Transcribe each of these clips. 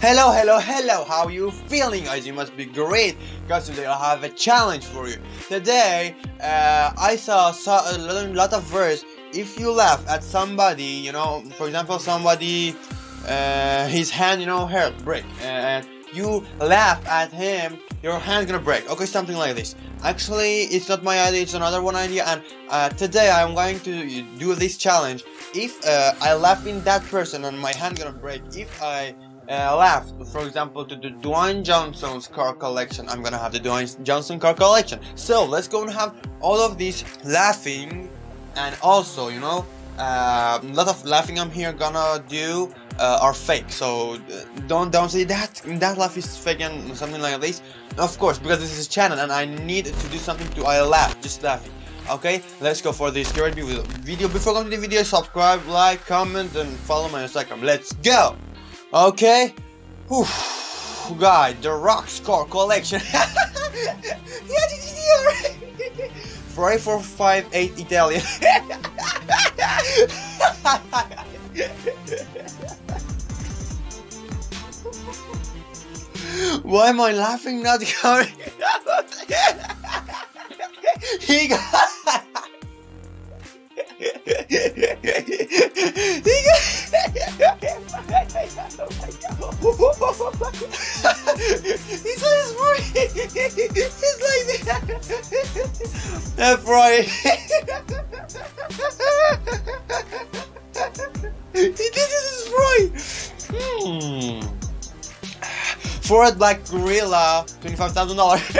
hello, hello, hello, how are you feeling guys? You must be great because today I have a challenge for you. Today, uh, I saw, saw a lot of verse. If you laugh at somebody, you know, for example, somebody, uh, his hand, you know, hurt, break, and you laugh at him, your hand's gonna break. Okay, something like this. Actually, it's not my idea, it's another one idea, and uh, today I'm going to do this challenge. If uh, I laugh in that person and my hand gonna break, if I uh, laugh, for example, to the Dwayne Johnson's car collection, I'm gonna have the Dwayne Johnson car collection. So let's go and have all of these laughing, and also, you know, a lot of laughing I'm here gonna do uh, are fake. So uh, don't don't say that that laugh is fake and something like this. Of course, because this is a channel and I need to do something to I laugh, just laughing. Okay, let's go for this great video. Before going to the video, subscribe, like, comment, and follow my Instagram. Let's go. Okay. Whew. Guy, the rock score collection. yeah, Ferrari 458 Italian. Why am I laughing not coming? he got he got He's free. He's like that. That's right. Black gorilla, thousand dollars.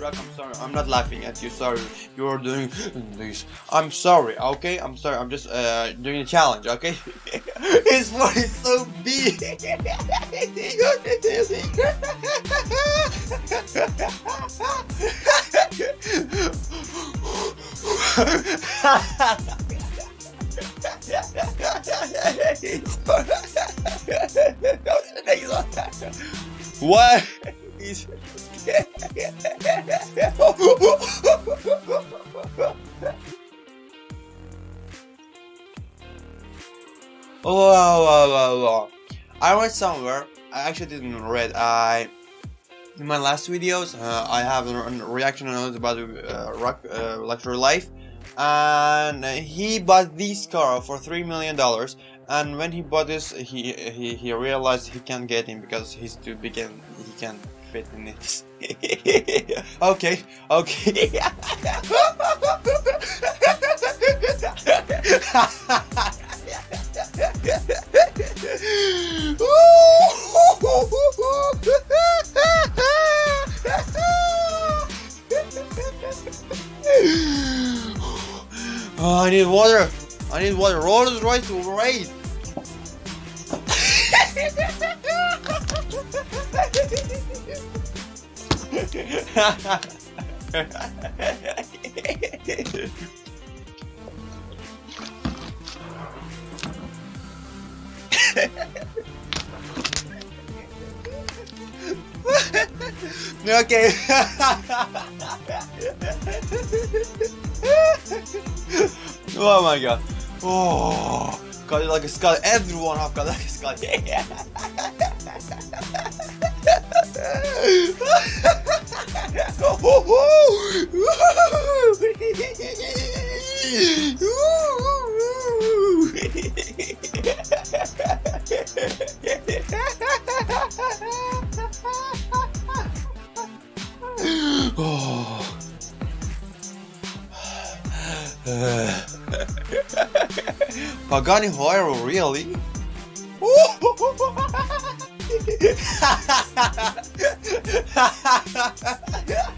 Rock, I'm sorry. I'm not laughing at you. Sorry, you're doing this. I'm sorry. Okay, I'm sorry. I'm just uh doing a challenge. Okay, his voice is so big. what? Oh. I read somewhere. I actually didn't read. I in my last videos uh, I have a reaction on about uh, rock uh, luxury life. And he bought this car for three million dollars and when he bought this he, he he realized he can't get in because he's too big and he can't fit in it okay okay Oh, I need water. I need water. Rolls Royce Wraith. okay. oh my god. Oh, got it like a skull. Everyone have got like a skull. oh. Pagani Huayra, really?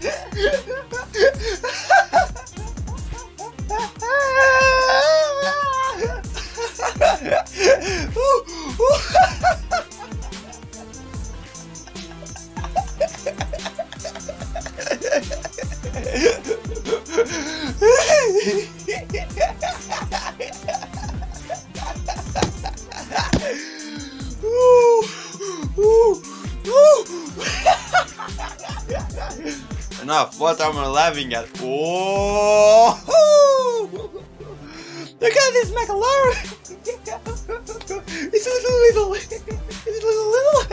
enough. What am I laughing at? Oh! Look at this McLaren! it's a little little. It's a little little.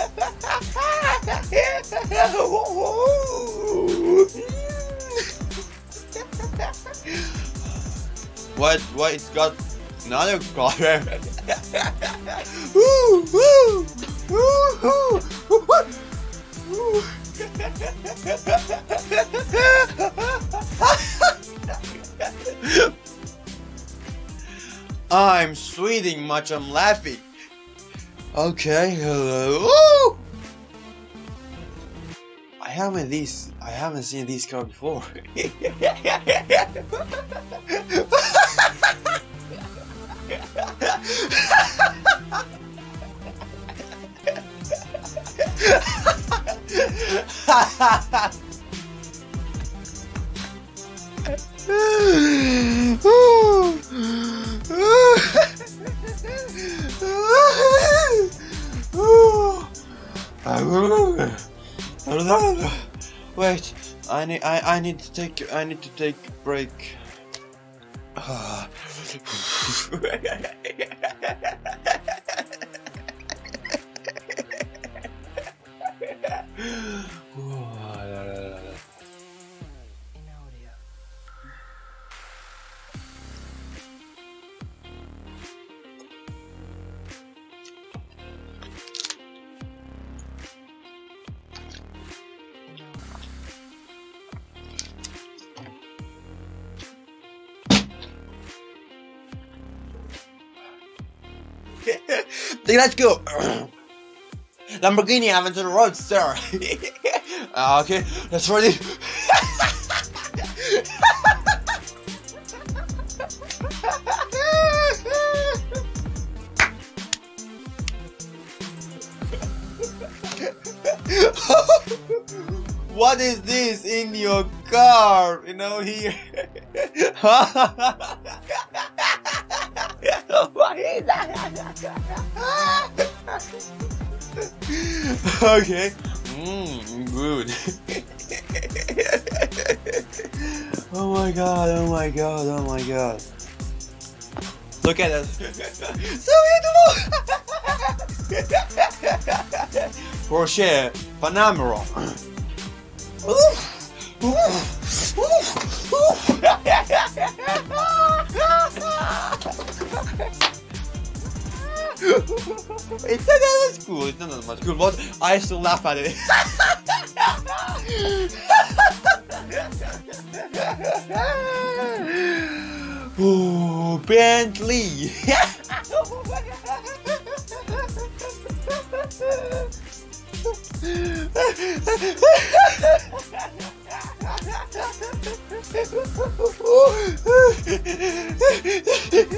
what? What? It's got another color. woo, woo, woo, woo, I'm sweating much, I'm laughing. Okay, hello. I haven't these I haven't seen these car before. Wait, I need I, I need to take I need to take a break. Let's go. Lamborghini Aventador Roadster. uh, okay, that's ready. what is this in your car? You know here. okay. Mmm, good. oh my god, oh my god, oh my god. Look at us. so beautiful! Porsche Panamera. It's not that much cool, it's not that much cool, but I still laugh at it. Ooh, Bentley!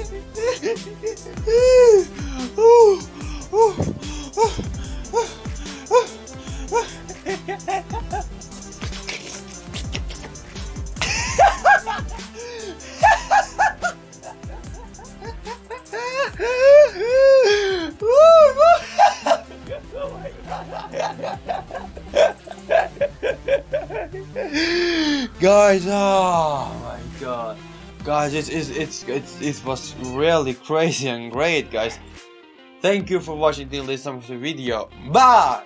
guys oh my god. Guys it's, it's it's it was really crazy and great guys. Thank you for watching till this time of the video. Bye